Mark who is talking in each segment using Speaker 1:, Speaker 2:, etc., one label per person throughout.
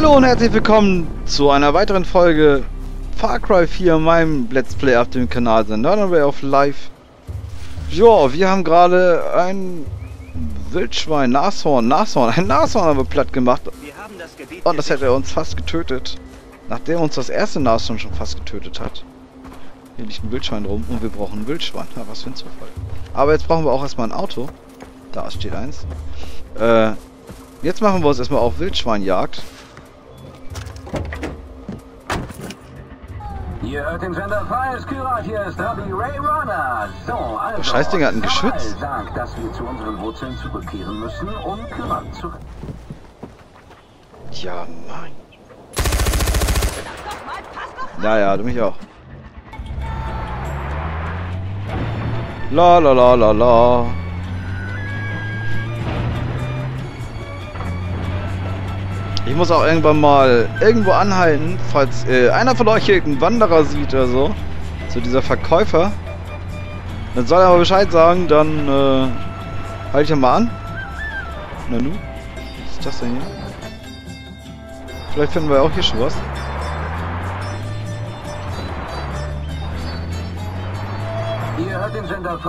Speaker 1: Hallo und herzlich willkommen zu einer weiteren Folge Far Cry 4, meinem Let's Play auf dem Kanal The Northern Way of Life. Ja, wir haben gerade ein Wildschwein, Nashorn, Nashorn, ein Nashorn haben wir platt gemacht. Und das hätte er uns fast getötet. Nachdem uns das erste Nashorn schon fast getötet hat. Hier liegt ein Wildschwein rum und wir brauchen ein Wildschwein. Ja, was für ein Zufall. Aber jetzt brauchen wir auch erstmal ein Auto. Da steht eins. Äh, jetzt machen wir uns erstmal auf Wildschweinjagd.
Speaker 2: Ihr hört den Sender Freies Kyrat, hier ist Rabbi Ray Runner. So, also,
Speaker 1: Das Scheißding hat ein Geschütz.
Speaker 2: Sagt, dass wir zu unseren Wurzeln zurückkehren müssen, um Kyrat zu.
Speaker 1: Ja, Mann. Ja, ja, du mich auch. La la la la la. Ich muss auch irgendwann mal irgendwo anhalten, falls äh, einer von euch irgendeinen Wanderer sieht oder so. So dieser Verkäufer. Dann soll er aber Bescheid sagen, dann äh, halte ich ihn mal an. Na nu? Was ist das denn hier? Vielleicht finden wir auch hier schon was.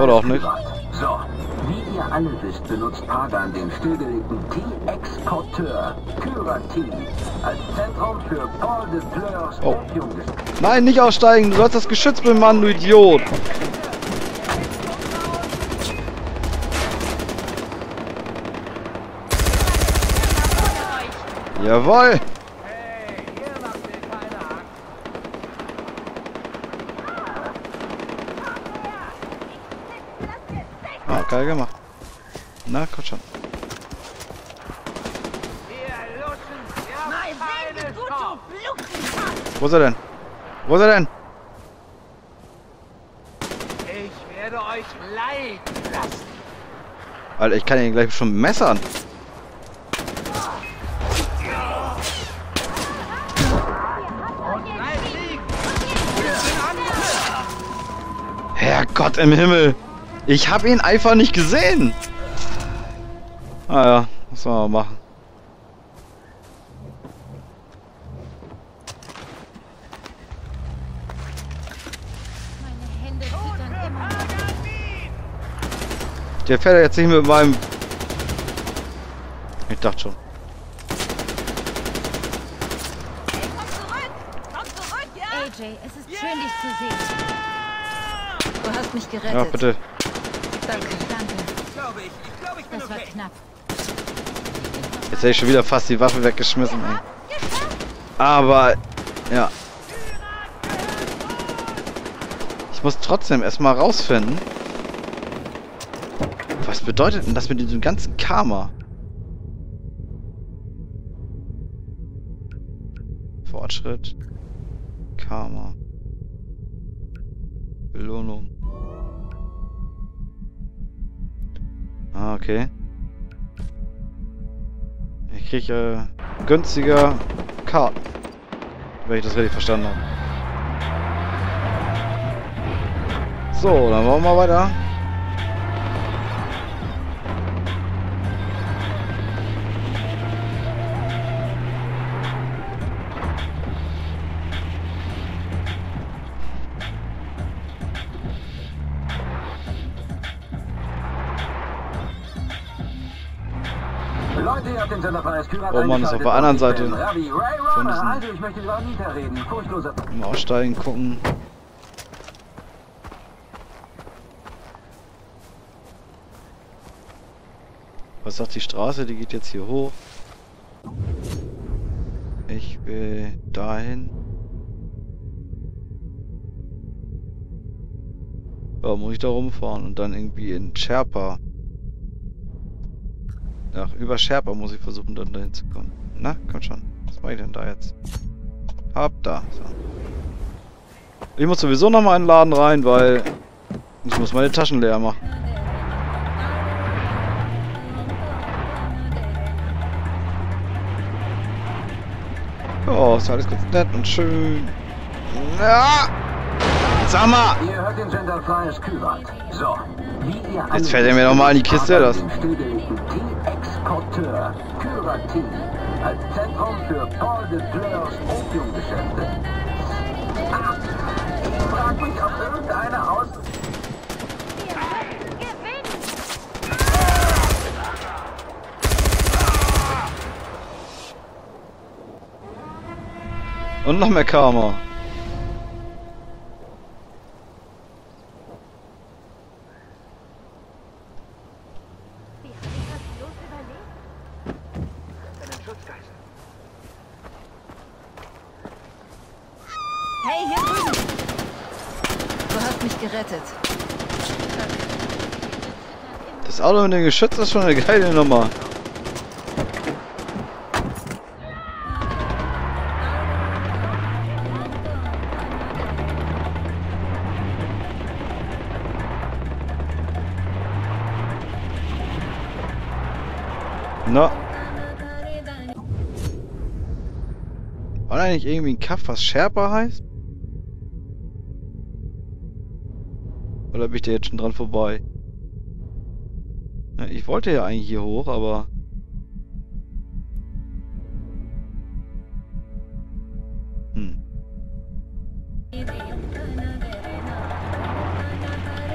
Speaker 1: Oder auch nicht.
Speaker 2: So, wie ihr alle wisst, benutzt Pagan den stillgelegten T-Exporteur Kyrat-T als Zentrum für Paul de Fleurs
Speaker 1: Oh. Nein, nicht aussteigen! Du sollst das Geschütz bemannen, du Idiot! Jawoll! Ah, geil gemacht. Na, komm schon. Wo ist er denn? Wo ist er denn?
Speaker 3: Ich werde euch leiden lassen.
Speaker 1: Alter, ich kann ihn gleich schon messern. Herrgott im Himmel! Ich hab ihn einfach nicht gesehen! Ah ja, was soll man machen? Der fährt jetzt nicht mit meinem... Ich dachte schon.
Speaker 4: Hey, komm zurück! Komm zurück, ja? AJ, es ist schön, dich zu sehen. Du hast mich gerettet.
Speaker 1: Ja, bitte.
Speaker 4: Danke. Danke.
Speaker 3: Ich glaube, ich, ich glaube, ich bin
Speaker 4: Das war
Speaker 3: okay.
Speaker 4: knapp.
Speaker 1: Jetzt hätte ich schon wieder fast die Waffe weggeschmissen, ey. Aber, ja. Ich muss trotzdem erstmal rausfinden. Was bedeutet denn das mit diesem ganzen Karma? Fortschritt. Karma. Belohnung. Ah, okay. Ich kriege äh, günstiger Karten. Wenn ich das richtig verstanden habe. So, dann wollen wir mal weiter. Oh Mann, ist auf der anderen Seite von diesem-
Speaker 2: Also.
Speaker 1: Mal aussteigen, gucken. Was sagt die Straße? Die geht jetzt hier hoch. Ich will dahin. Ja, muss ich da rumfahren und dann irgendwie in Sherpa. Über Sherpa muss ich versuchen, dann dahin zu kommen. Na, komm schon. Was mache ich denn da jetzt? Hab da. So. Ich muss sowieso noch mal in den Laden rein, weil ich muss meine Taschen leer machen. Ja, ist alles ganz nett und schön. Ja! Sag mal!
Speaker 2: Ihr hört den Sender Freies Kyrat. So, wie ihr
Speaker 1: Jetzt fällt er mir
Speaker 2: wisst,
Speaker 1: noch mal in die Kiste, das.
Speaker 2: T-Exporteur Kyrat-T als Zentrum für Paul de Fleurs Opiumgeschäfte. Ah, ich frage mich, ob irgendeiner aus...
Speaker 1: Und noch mehr Karma.
Speaker 4: Wie habe ich das bloß überlebt?
Speaker 3: Einen Schutzgeist.
Speaker 4: Hey, hier drüben! Du hast mich gerettet.
Speaker 1: Mit dem Geschütz ist schon eine geile Nummer. Na. War da nicht irgendwie ein Kaff, was Sherpa heißt? Oder bin ich da jetzt schon dran vorbei? Ich wollte ja eigentlich hier hoch, aber... Hm.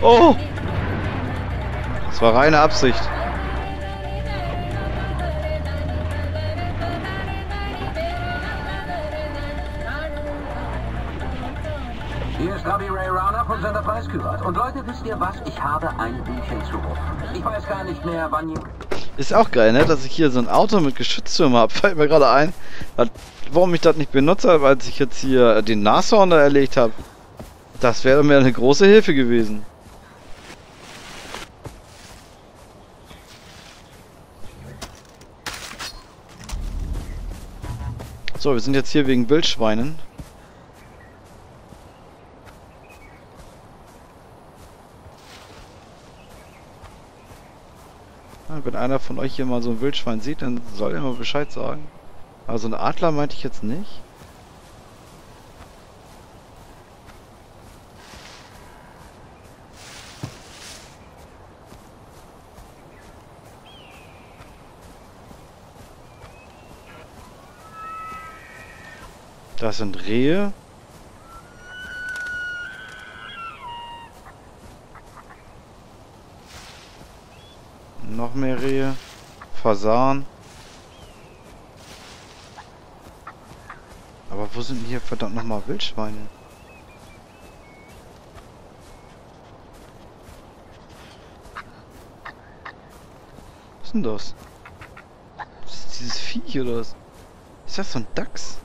Speaker 1: Oh! Das war reine Absicht.
Speaker 2: Preisgehört. Und Leute, wisst ihr was? Ich habe ein Hühnchen zu. Ich weiß gar nicht mehr, wann.
Speaker 1: Ist auch geil, ne? Dass ich hier so ein Auto mit Geschütztürmen habe. Fällt mir gerade ein. Warum ich das nicht benutzt habe, als ich jetzt hier den Nashorn da erlegt habe. Das wäre mir eine große Hilfe gewesen. So, wir sind jetzt hier wegen Wildschweinen. Wenn einer von euch hier mal so ein Wildschwein sieht, dann soll er mal Bescheid sagen. Also ein Adler meinte ich jetzt nicht. Das sind Rehe. Noch mehr Rehe. Fasan. Aber wo sind hier verdammt nochmal Wildschweine? Was ist denn das? Was ist dieses Viech oder was? Ist das so ein Dachs?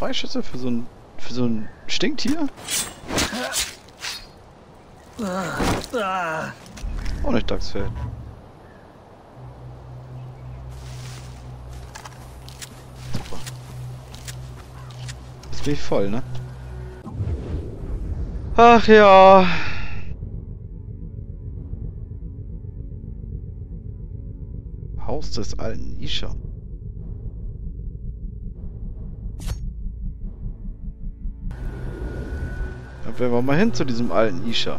Speaker 1: Zwei Schüsse für so ein für so ein Stinktier? Auch nicht Dachsfeld. Jetzt bin voll, ne? Ach ja. Haus des alten Isha. Werden wir mal hin zu diesem alten Isha.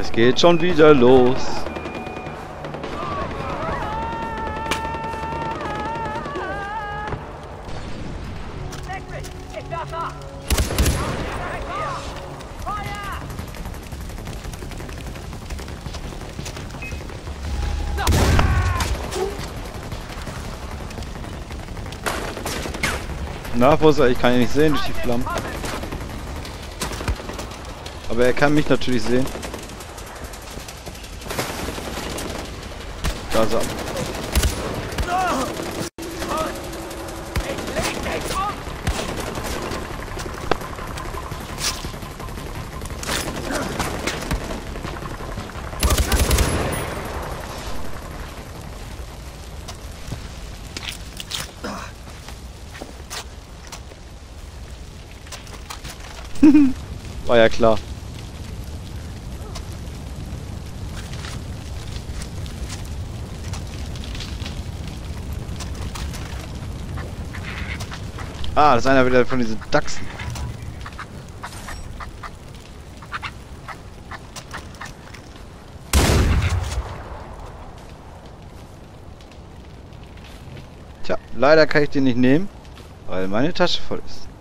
Speaker 1: Es geht schon wieder los. Na, wo ist er? Ich kann ihn nicht sehen durch die Flammen. Aber er kann mich natürlich sehen. Da ist er. War ja klar. Ah, das ist einer wieder von diesen Dachsen. Tja, leider kann ich den nicht nehmen, weil meine Tasche voll ist.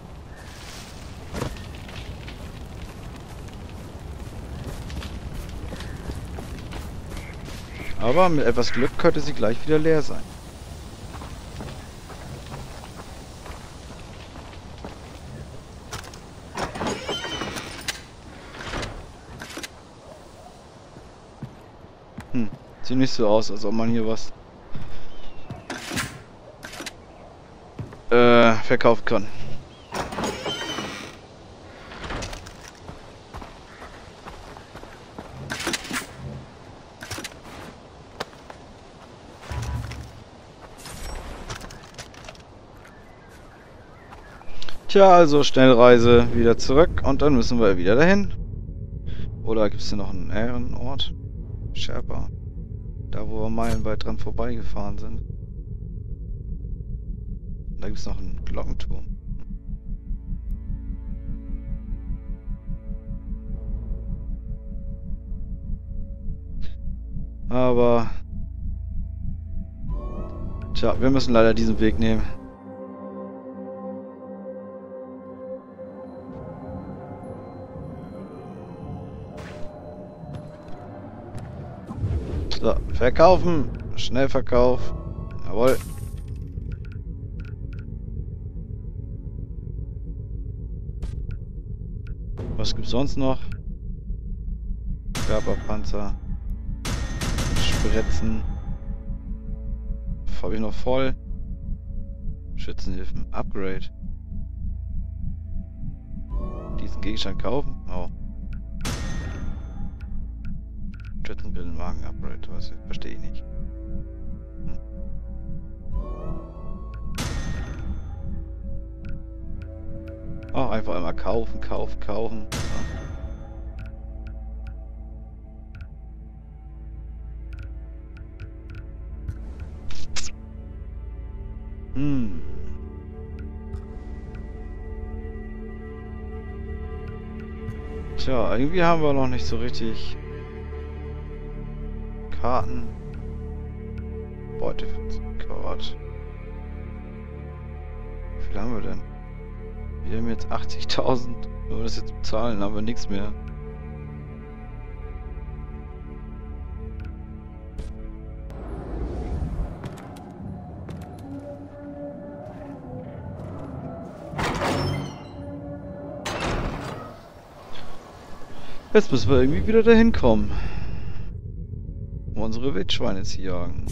Speaker 1: Aber mit etwas Glück könnte sie gleich wieder leer sein. Hm, sieht nicht so aus, als ob man hier was äh, verkaufen kann. Tja, also Schnellreise wieder zurück und dann müssen wir wieder dahin. Oder gibt es hier noch einen Ehrenort? Sherpa. Da, wo wir meilenweit dran vorbeigefahren sind. Da gibt es noch einen Glockenturm. Aber... Tja, wir müssen leider diesen Weg nehmen. Verkaufen. Schnellverkauf. Jawohl. Was gibt's sonst noch? Körperpanzer. Spritzen. Habe ich noch voll. Schützenhilfen. Upgrade. Diesen Gegenstand kaufen? Oh. Schützenbrillenwagen Upgrade. Was? Verstehe ich nicht. Hm. Oh, einfach einmal kaufen, kaufen, kaufen. Hm. Tja, irgendwie haben wir noch nicht so richtig Karten. Beute Gott. Wie viel haben wir denn? Wir haben jetzt 80.000. Wenn wir das jetzt bezahlen, haben wir nichts mehr. Jetzt müssen wir irgendwie wieder dahin kommen. Um unsere Wildschweine zu jagen.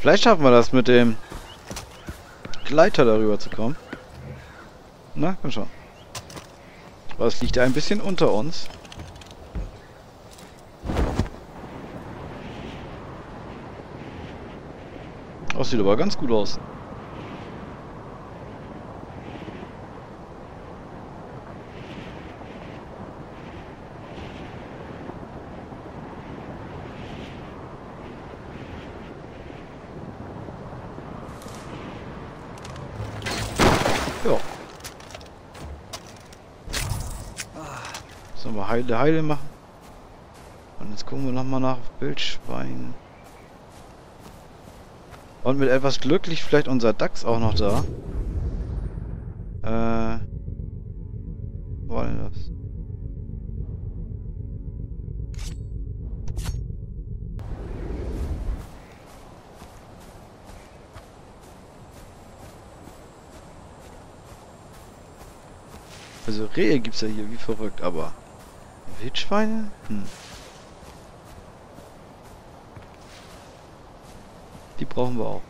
Speaker 1: Vielleicht schaffen wir das mit dem Gleiter darüber zu kommen. Na, komm schon. Aber es liegt ein bisschen unter uns. Das sieht aber ganz gut aus. Sollen wir Heile Heile machen? Und jetzt gucken wir nochmal nach Wildschwein. Und mit etwas Glück liegt vielleicht unser Dachs auch noch da. Äh. Wo war denn das? Also Rehe gibt's ja hier wie verrückt, aber Wildschweine? Hm. brauchen wir auch.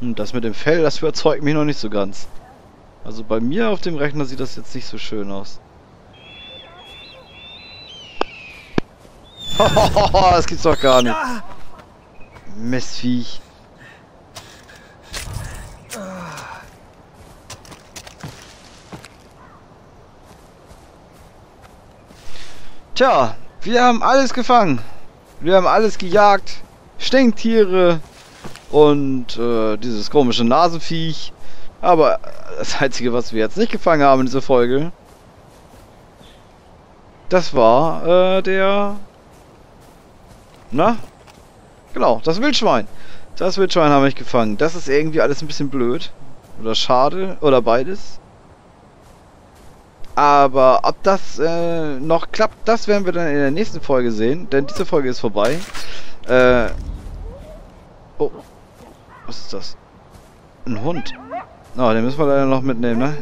Speaker 1: Und das mit dem Fell, das überzeugt mich noch nicht so ganz. Also bei mir auf dem Rechner sieht das jetzt nicht so schön aus. das gibt's doch gar nicht. Messviech. Tja, wir haben alles gefangen. Wir haben alles gejagt. Stinktiere und äh, dieses komische Nasenviech. Aber das Einzige, was wir jetzt nicht gefangen haben in dieser Folge, das war äh, der... Na? Genau, das Wildschwein. Das Wildschwein habe ich gefangen. Das ist irgendwie alles ein bisschen blöd. Oder schade. Oder beides. Aber ob das äh, noch klappt, das werden wir dann in der nächsten Folge sehen. Denn diese Folge ist vorbei. Äh. Oh. Was ist das? Ein Hund. Oh, den müssen wir leider noch mitnehmen, ne?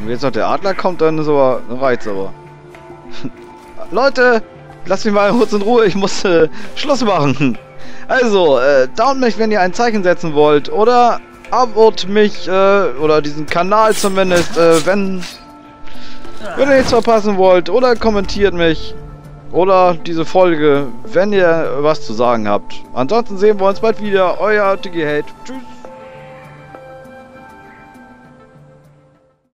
Speaker 1: Wenn jetzt noch der Adler kommt, dann ist aber ein Reiz aber. Leute, lasst mich mal kurz in Ruhe, ich muss äh, Schluss machen. Also, äh, down mich, wenn ihr ein Zeichen setzen wollt. Oder abot mich, äh, oder diesen Kanal zumindest, äh, wenn, wenn ihr nichts verpassen wollt. Oder kommentiert mich. Oder diese Folge, wenn ihr was zu sagen habt. Ansonsten sehen wir uns bald wieder. Euer Hate. Tschüss.